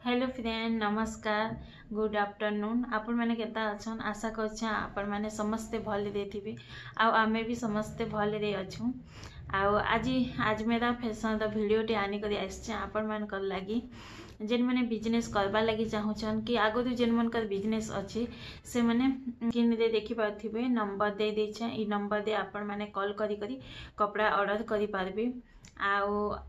Hello friend, नमस्कार। Good afternoon. आपण मैंने अछन? आशा मैंने समस्ते भले आउ आमे भी समस्ते भले आउ आज आज मेरा फ़ैशन द वीडियोटे आनिकरी आपण मानकर लागी। जेन मैंने बिज़नेस करबा लगी चाहूछन कि आगु जेन मनकर बिज़नेस अच्छे से मैंने स्क्रीन रे देखि पाथिबे नंबर दे ई नंबर दे आपण माने कॉल करी करी कपड़ा ऑर्डर करि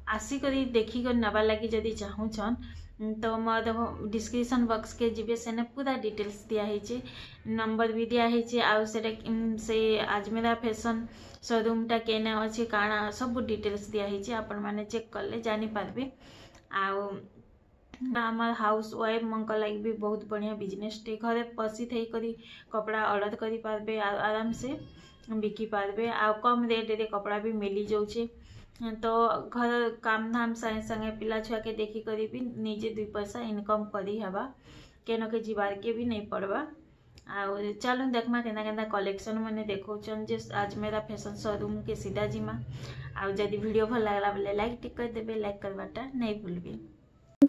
आसिकरी देखिकर नबार लगी जदि चाहूछन तो मोर डिस्क्रिप्शन बॉक्स के जीवे सेने पूरा डिटेल्स दिखाई नंबर भी दिखाई आउ से आजमेरा फ़ैशन शोरूमटा केने अच्छे काଣା सब डिटेल्स दिखाई आपण मैंने चेक कले जानीपारे आउ आमर हाउस वाइफ मन लगे भी बहुत बढ़िया बिज़नेस टे घरे बसी थी करी, कपड़ा ऑर्डर करि आराम से बिकी पारबे। आ कम रेट रे कपड़ा भी मिली जाऊे तो घर काम धाम संगे संगे पिला छुआ के देखी करी भी निजे दुई पैसा इनकम करी हवा के के जीवार के भी नहीं पड़वा आउ चल देखमा केना कलेक्शन मैंने देखौछन जे आज मेरा फ़ैशन शोरूम के सीधा जीमा आदि भिड भल लग्ला लाइक आउ लाइक करवाटा नहीं लागला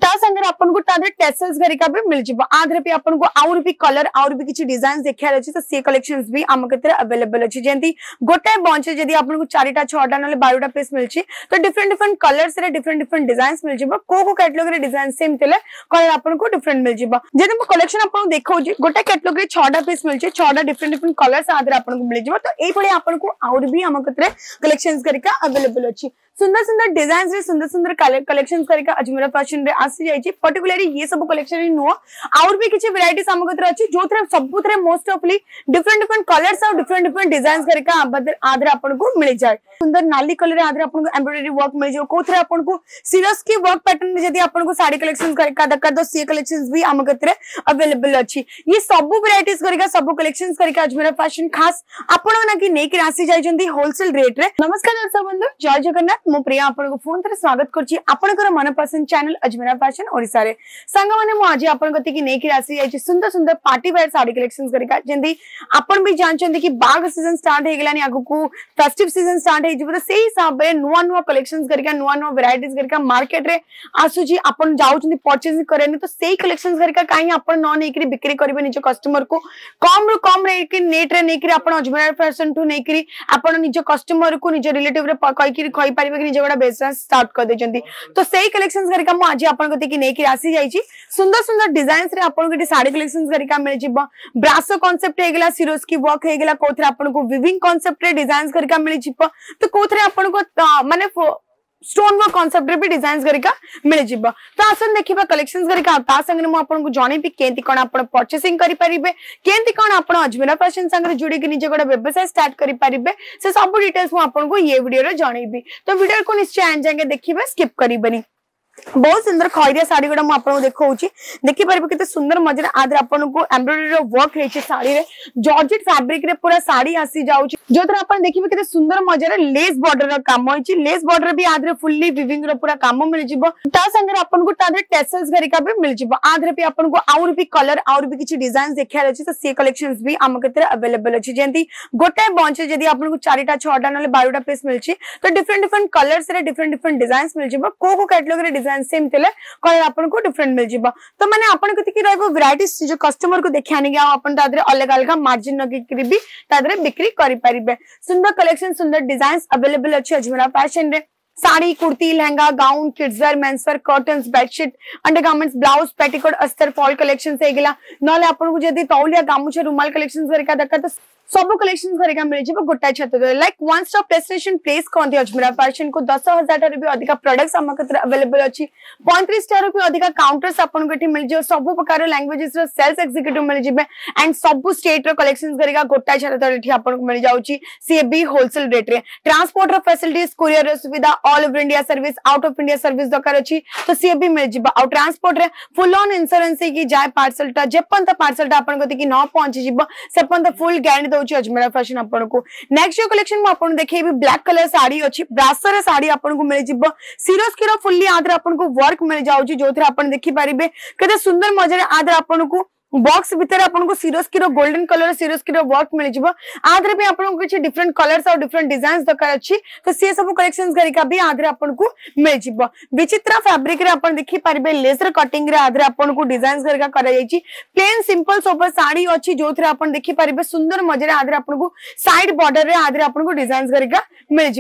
ତା ସାଙ୍ଗରେ ଆପଣଙ୍କୁ ତା ଦେହରେ ଟେସଲ୍ସ ଘରିକା ବି ମିଳିଯିବ ଆ ଦେହରେ ବି ଆପଣଙ୍କୁ ଆହୁରି ବି କଲର ଆହୁରି ବି କିଛି ଡିଜାଇନ ଦେଖିବାର ଅଛି ତ ସେ କଲେକ୍ସନ ବି ଆମ କ୍ଷେତ୍ରରେ ଆଭେଲେବଲ ଅଛି ଯେମିତି ଗୋଟାଏ ବଞ୍ଚରେ ଯଦି ଆପଣଙ୍କୁ ଚାରିଟା ଛଅଟା ନହେଲେ ବାରଟା ପିସ୍ ମିଳୁଛି ତ ଡିଫରେଣ୍ଟ ଡିଫରେଣ୍ଟ କଲର୍ସ ରେ ଡିଫରେଣ୍ଟ ଡିଫରେଣ୍ଟ ଡିଜାଇନ୍ସ ମିଳିଯିବ କୋଉ କୋଉ କ୍ୟାଟଲଗରେ ଡିଜାଇନ ସେମିତି ହେଲେ କଲର ଆପଣଙ୍କୁ ଡିଫରେଣ୍ଟ ମିଳିଯିବ ଯଦି ମୁଁ କଲେକ୍ସନ ଆପଣଙ୍କୁ ଦେଖାଉଛି ଗୋଟେ କ୍ୟାଟଲଗରେ ଛଅଟା ପିସ୍ ମିଳୁଛି ଛଅଟା ଡିଫରେଣ୍ଟ ଡିଫରେଣ୍ଟ କଲର୍ସ ଆ ଦେହରେ ଆପଣଙ୍କୁ ମିଳିଯିବ ତ ଏଇଭଳି ଆପଣଙ୍କୁ ଆହୁରି ବି ଆମ କ୍ଷେତ୍ରରେ କଲେକ୍ସନ ଘରିକା ଆଭେଲେବଲ ଅଛି सुंदर सुंदर डिज़ाइन रे सुंदर सुंदर कलेक्शन करके अजमेरा फ़ैशन रे आसी जाई पर्टिकुलरली ये सब कलेक्शन ही नुह आउर भी किछि वैरायटी हम कतर अछि जो सब थरे मोस्ट ऑफली डिफरेंट डिफरेंट कलर्स और डिफरेंट डिफरेंट डिजाइंस करके आपन को मिल जाय सुंदर नाली कलर रे आदर आपन को एम्ब्रॉयडरी वर्क मिल जाय को थरे आपन को सीरियस की वर्क पैटर्न यदि आपन को साड़ी कलेक्शन करके दरकार दो सी कलेक्शंस भी हम कतर अवेलेबल अछि ये सब वैरायटीज करके, सब कलेक्शंस करके अजमेरा फ़ैशन खास. आपन ना कि नेक रासी जाय जंदी होलसेल रेट रे. नमस्कार दर्शक बंधु ମୁଁ ପ୍ରିୟା ଆପଣଙ୍କୁ ପୁଣି ଥରେ ସ୍ୱାଗତ କରୁଛି ଆପଣଙ୍କର ମନପସନ୍ଦ ଚ୍ୟାନେଲ ଅଜମେରା ଫ୍ୟାସନ ଓଡ଼ିଶାରେ ସାଙ୍ଗମାନେ ମୁଁ ଆଜି ଆପଣଙ୍କ କତିକି ନେଇକି ଆସିଯାଇଛି ସୁନ୍ଦର ସୁନ୍ଦର ପାର୍ଟି ୱେୟାର ଶାଢ଼ୀ କଲେକ୍ସନ କରିକା ଯେମିତି ଆପଣ ବି ଜାଣିଛନ୍ତି କି ବାଘ ସିଜନ ଷ୍ଟାର୍ଟ ହେଇଗଲାନି ଆଗକୁ ଫେଷ୍ଟିଭ ସିଜନ ଷ୍ଟାର୍ଟ ହେଇଯିବ ତ ସେଇ ହିସାବରେ ନୂଆ ନୂଆ କଲେକ୍ସନ କରିକା ନୂଆ ନୂଆ ଭେରାଇଟିଜ କରିକା ମାର୍କେଟରେ ଆସୁଛି ଆପଣ ଯାଉଛନ୍ତି ପରଚେଜିଂ କରେନି ତ ସେଇ କଲେକ୍ସନ କରିକା କାହିଁ ଆପଣ ନ ନେଇକି ବିକ୍ରି କରିବେ ନିଜ କଷ୍ଟମରକୁ କମରୁ କମ ନେଇକି ନେଟ୍ରେ ନେଇକି ଆପଣ ଅଜମେରା ଫ୍ୟାସନଠୁ ନେଇକି ଆପଣ ନିଜ କଷ୍ଟମରକୁ ନିଜ ରିଲେଟିଭରେ କହିକି କହିପାରିବେ ପାଖରେ ନିଜ ଗୋଟେ ବିଜନେସ ଷ୍ଟାର୍ଟ କରିଦେଇଛନ୍ତି। ତ ସେଇ କଲେକ୍ସନ ହେରିକା ମୁଁ ଆଜି ଆପଣଙ୍କ ଦେଖି ନେଇକି ଆସିଯାଇଛି ସୁନ୍ଦର ସୁନ୍ଦର ଡିଜାଇନ୍ସ ରେ ଆପଣଙ୍କୁ ଏଠି ଶାଢୀ କଲେକ୍ସନ ହେରିକା ମିଳିଯିବ। ବ୍ରାସୋ କନସେପ୍ଟ ହେଇଗଲା ସିରୋସ୍କି ୱାର୍କ ହେଇଗଲା କୋଉଥିରେ ଆପଣଙ୍କୁ ଭିଭିଂ କନସେପ୍ଟ ରେ ଡିଜାଇନ୍ସ ହେରିକା ମିଳିଯିବ। ତ କୋଉଥିରେ ଆପଣଙ୍କୁ ମାନେ स्टोन वर्क कांसेप्ट रे भी डिजाइन्स करिका मिल जिबो तो आसन देखिबा कलेक्शन करिका ता संगे मु आपन को जणे भी केंति कोन आपन परचेसिंग करि परिबे केंति कोन आपन अजमेरा फ़ैशन संगे जुडी के निजे गोडा व्यवसाय स्टार्ट करि परिबे से सब डिटेल्स मु आपन को ये वीडियो रे जणेबी तो वीडियो को निश्चय एंड जाके देखिबे स्किप करिबनी ବହୁତ ସୁନ୍ଦର ଖଇରିଆ ଶାଢୀ ଗୁଡା ମୁଁ ଆପଣଙ୍କୁ ଦେଖାଉଛି ଦେଖିପାରିବେ କେତେ ସୁନ୍ଦର ମଜାରେ ଆଦରେ ଆପଣଙ୍କୁ ଏମ୍ବ୍ରୋଡରୀର ୱାର୍କ ହେଇଛି ଶାଢୀରେ ଜର୍ଜେଟ ଫାବ୍ରିକରେ ପୁରା ଶାଢୀ ଆସି ଯାଉଛି ଯୋଉଥିରେ ଆପଣ ଦେଖିବେ କେତେ ସୁନ୍ଦର ମଜାରେ ଲେସ୍ ବର୍ଡରର କାମ ହେଇଛି ଲେସ୍ ବର୍ଡର ବି ଆଦରେ ଫୁଲି ଭିଭିଙ୍ଗର ପୁରା କାମ ମିଳିଯିବ ତା ସାଙ୍ଗରେ ଆପଣଙ୍କୁ ତା ଦେହରେ ଟେସଲ୍ସ ଘରିକା ବି ମିଳିଯିବ ଆଦରେ ବି ଆପଣଙ୍କୁ ଆହୁରି ବି କଲର ଆହୁରି ବି କିଛି ଡିଜାଇନ୍ସ ଦେଖିବାର ଅଛି ତ ସେ କଲେକ୍ସନ୍ସ ବି ଆମ କେତେରେ ଆଭେଲେବଲ୍ ଅଛି ଯେମିତି ଗୋଟାଏ ବଞ୍ଚରେ ଯଦି ଆପଣଙ୍କୁ ଚାରିଟା ଛଅଟା ନହେଲେ ବାରଟା ପିସ୍ ମିଳୁଛି ତ ଡିଫରେଣ୍ଟ ଡିଫରେଣ୍ଟ କଲର୍ସରେ ଡିଫରେଣ୍ଟ ଡିଫରେଣ୍ଟ ଡିଜାଇନ୍ସ ମିଳିଯିବ କୋଉ କୋଉ କ୍ୟାଟଲଗରେ डिज़ाइन सेम थिले कलर आपन को डिफरेंट मिल जिवो तो माने आपन कति की जो कस्टमर को गया आपन तादरे अलग अलग मार्जिन की भी तादरे बिक्री करि परिबे सुंदर कलेक्शन सुंदर डिजाइन्स अवेलेबल अछि अजमेरा फ़ैशन रे sari kurti lehenga gown kidswear menswear curtains bedsheet undergarments blouse petticoat अस्तर फॉल कलेक्शन से गेला नले आपन को जदी तौलिया गामुछा रुमाल कलेक्शन करका सब कलेक्शन घरिका मिल जिवो गोटाए छत like one stop destination place कहते अजमेरा फ़ैशन को 10000 टारे भी अधिक प्रोडक्ट्स हम क्षेत्र अवेलेबल अछि 35 टारे भी अधिक काउंटर्स को मिल जिवो सब प्रकार लैंग्वेजेस रो सेल्स एग्जीक्यूटिव मिल जिवे एंड सब स्टेट रो कलेक्शंस घरिका गोटाए छत तले एठी आपन को मिल जाउची सीएबी होलसेल रेट रे। ट्रांसपोर्ट रो फैसिलिटीज़ कुरियर सुविधा all over India service out of India service दरकार अछि तो सीएबी मिल जिवो आउ ट्रांसपोर्ट रे फुल ऑन इंश्योरेंस की जाय पार्सल टा जेपंत पार्सल टा ହେଉଛି ଅଜମେରା ଫ୍ୟାସନ ଆପଣଙ୍କୁ। ନେକ୍ସଟ ଯୋଉ କଲେକ୍ସନ ମୁଁ ଆପଣଙ୍କୁ ଦେଖେଇବି ବ୍ଲାକ୍ କଲର ଶାଢୀ ଅଛି ବ୍ରାସର ଶାଢୀ ଆପଣଙ୍କୁ ମିଳିଯିବ। ସିରୋସ୍କିର ଫୁଲି ଆଧରେ ଆପଣଙ୍କୁ ୱାର୍କ ମିଳିଯାଉଛି ଯୋଉଥିରେ ଆପଣ ଦେଖିପାରିବେ। କେତେ ସୁନ୍ଦର ମଜାରେ ଆଧରେ ଆପଣଙ୍କୁ बॉक्स भितर आपको Swarovski golden colour Swarovski work मिल आधे भी आपको किसी डिफरेंट कलर्स और डिफरेंट डिज़ाइन दरकार अच्छी तो सी सब कलेक्शन करिका भी आधे आपको मिल विचित्र फैब्रिक रे आपण देखि पारिबे लेजर कटिंग आधे आपको डिज़ाइन करिका प्लेन सिंपल सोपर साड़ी अच्छी जो थे आपण देखि पारिबे सुंदर मज़े आधे आपको साइड बॉर्डर आधे आपको डिज़ाइन करिका मिल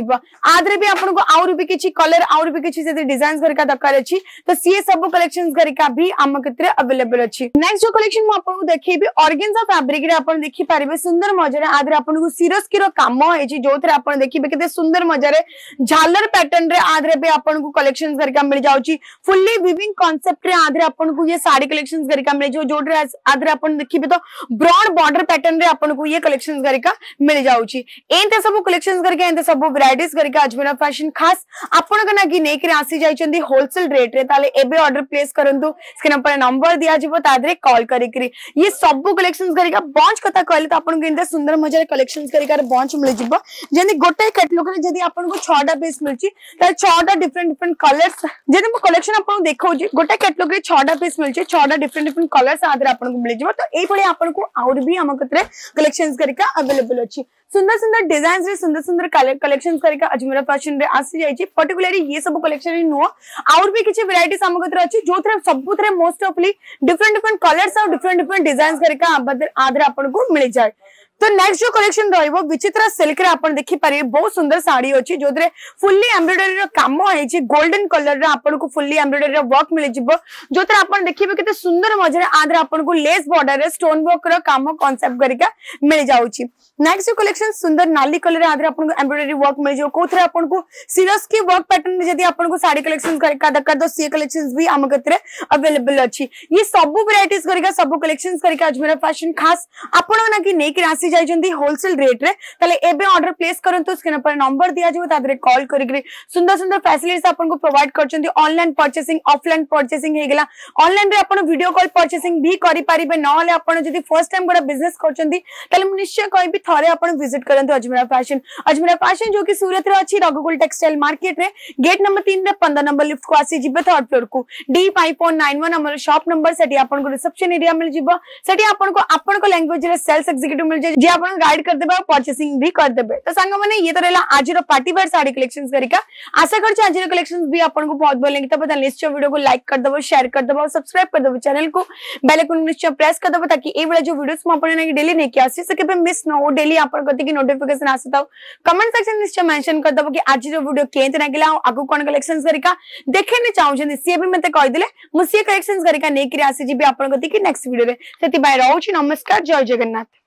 आधे भी आपको आउर भी किछि कलर आउर भी किछि से डिज़ाइन करिका दरकार अच्छी तो सी सब कलेक्शन करिका भी आम क्षेत्र अवेलेबल अच्छी नेक्स्ट जो कलेक्शन ମୁଁ ଆପଣଙ୍କୁ ଦେଖେଇବି। ଅର୍ଗେନ୍ଜା ଫ୍ୟାବ୍ରିକ ରେ ଆପଣ ଦେଖିପାରିବେ ସୁନ୍ଦର ମଜାରେ। ଆ ଦେହରେ ଆପଣଙ୍କୁ ସିରସ୍କିର କାମ ହେଇଛି ଯୋଉଥିରେ ଆପଣ ଦେଖିବେ କେତେ ସୁନ୍ଦର ମଜାରେ ଝାଲର ପ୍ୟାଟର୍ନ ରେ ଆ ଦେହରେ ବି ଆପଣଙ୍କୁ କଲେକ୍ସନ କରିକା ମିଳିଯାଉଛି। ଫୁଲି ୱିଭିଂ କନସେପ୍ଟ ରେ ଆ ଦେହରେ ଆପଣଙ୍କୁ ଇଏ ଶାଢୀ କଲେକ୍ସନ କରିକା ମିଳିଯିବ ଯୋଉଥିରେ ଆ ଦେହରେ ଆପଣ ଦେଖିବେ ତ ବ୍ରଡ ବର୍ଡର ପ୍ୟାଟର୍ନ ରେ ଆପଣଙ୍କୁ ଇଏ କଲେକ୍ସନ କରିକା ମିଳିଯାଉଛି। ଏମିତି ସବୁ କଲେକ୍ସନ କରିକା ଏମିତି ସବୁ ଭେରାଇଟିଜ କରିକା ଆଜମେରା ଫ୍ୟାସନ ଖାସ ଆପଣଙ୍କ ନାଗି ନେଇକରି ଆସି ଯାଇଛନ୍ତି ହୋଲସେଲ ରେଟ୍ ରେ। ତାହେଲେ ଏବେ ଅର୍ଡର ପ୍ଲେସ କରନ୍ତୁ। ସ୍କ୍ରିନ୍ ଉପରେ ନମ୍ବର ଦିଆଯିବ ତା ଦେହରେ କଲ୍ କରିକି କରିକିରି ଇଏ ସବୁ କଲେକ୍ସନ କରିକା ବଞ୍ଚ କଥା କହିଲେ ତ ଆପଣଙ୍କୁ ଏମିତି ସୁନ୍ଦର ମଜାରେ କଲେକ୍ସନ କରିକାର ବଞ୍ଚ ମିଳିଯିବ ଯେମିତି ଗୋଟେ କ୍ୟାଟଲଗରେ ଯଦି ଆପଣଙ୍କୁ ଛଅଟା ପିସ୍ ମିଳୁଛି ତାହେଲେ ଛଅଟା ଡିଫରେଣ୍ଟ ଡିଫରେଣ୍ଟ କଲର୍ସ ଯେମିତି ମୁଁ କଲେକ୍ସନ ଆପଣଙ୍କୁ ଦେଖାଉଛି ଗୋଟେ କ୍ୟାଟଲଗରେ ଛଅଟା ପିସ୍ ମିଳୁଛି ଛଅଟା ଡିଫରେଣ୍ଟ ଡିଫରେଣ୍ଟ କଲର୍ସ ଆଧାରେ ଆପଣଙ୍କୁ ମିଳିଯିବ ତ ଏଇଭଳି ଆପଣଙ୍କୁ ଆହୁରି ବି ଆମ କତିରେ କଲେକ୍ସନ କରିକା ଆଭେଲେବଲ ଅଛି आपन को और करिका सुंदर सुंदर डिज़ाइन रे, सुंदर सुंदर कलेक्शन करिका अजमेरा फ़ैशन रे आसी ये सब कलेक्शन हि नुआ. और भी किछि वैरायटी हम कतरे अछि जोथरे सबुथरे मोस्ट ऑफली जाए तो नेक्स्ट जो कलेक्शन रहिबो विचित्र सिल्क देखि पारे बहुत सुंदर साड़ी अछि जोदरे फुल्ली एम्ब्रॉयडरी रो काम होइछि गोल्डन कलर रे आपण को फुल्ली एम्ब्रॉयडरी रो वर्क मिल जिवो जोतरे आपण देखिबे केते सुंदर मजरे आदरे आपण को लेस बॉर्डर रे स्टोन वर्क रो काम कांसेप्ट करिका मिल जाउछि नेक्स्ट जो कलेक्शन सुंदर नाली कलर रे आदरे आपण एम्ब्रॉयडरी वर्क मिल जो कोथरे आपण को सिरस की वर्क पैटर्न जदी आपण साड़ी कलेक्शन दरकार तो सी कलेक्शंस भी हम कतरे अवेलेबल अछि ये सब वैरायटीज करिका सब कलेक्शंस करिका अजमेरा फ़ैशन खास आपण ना कि नेक राशि जाइछन्ती होलसेल रेट रे ताले एबे ऑर्डर प्लेस करंतु स्क्रीन पर नंबर तादरे कॉल करिकरी सुंदर सुंदर फैसिलिटीज़ आपन को प्रोवाइड करछन्ती ऑनलाइन परचेसिंग आपन वीडियो कॉल परचेसिंग भी करि नहले आपन जदी फ़र्स्ट टाइम गोटा बिज़नेस मु निश्चय थरे आपन विज़िट करंतु अजमेरा फ़ैशन अजमेरा फ़ैशन जो कि सूरत अछि रघुकुल टेक्सटाइल मार्केट रे गेट नंबर 3 रे 15 नंबर लिफ्ट को आसी जिबे थर्ड फ्लोर को डी 5.91 हमर शॉप नंबर सेठी आपन को रिसेप्शन एरिया मिल जिबो सेठी आपन को आपन को लैंग्वेज रे सेल्स एग्जीक्यूटिव मिल जे जे आपन गाइड कर देबे परचेसिंग भी कर देबे तो संग माने ये तो रहला आज रो पार्टी वेयर साड़ी कलेक्शंस करिका आशा करछ आज रो कलेक्शंस भी आपन को बहुत भल लगे तब निश्चय वीडियो को लाइक कर देबो शेयर कर देबो सब्सक्राइब कर देबो चैनल को बेल आइकन निश्चय प्रेस कर देबो ताकि ए वाला जो वीडियोस म आपन ने डेली नेके आसी सके पे मिस न हो डेली आपन गति की नोटिफिकेशन आसताओ कमेंट सेक्शन निश्चय मेंशन कर देबो कि आज रो वीडियो केंत नागिला आगु कोन कलेक्शंस करिका देखे ने चाहू सी भी मते कहि दिले मु सी कलेक्शंस करिका नेकरी आसी जिबे आपन गति की नेक्स्ट वीडियो रे सेति बाय रहउची नमस्कार, जय जगन्नाथ.